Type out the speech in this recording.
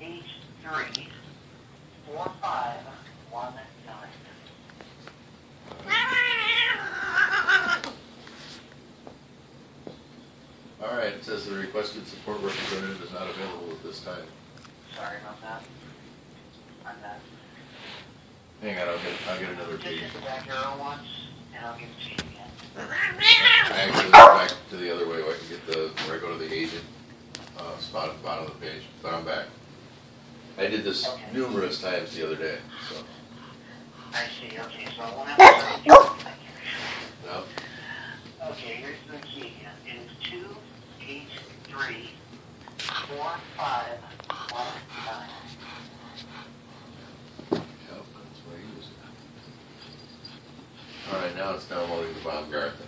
eight three four five one nine. All right, it says the requested support representative is not available at this time. Sorry about that. I'm not. Hang on, I'll get, I'll get another Just page. hit the back arrow once, and I'll give it to you again. I actually went back to the other way, where I can get the, where I go to the agent, uh, spot at the bottom of the page, but I'm back. I did this Okay. numerous times the other day, so, I see, okay, so I won't have to. Thank you. no, Okay, here's the key again. It is two eight three four five one nine. yep, that's what I use. All right, now it's downloading the Baumgarten.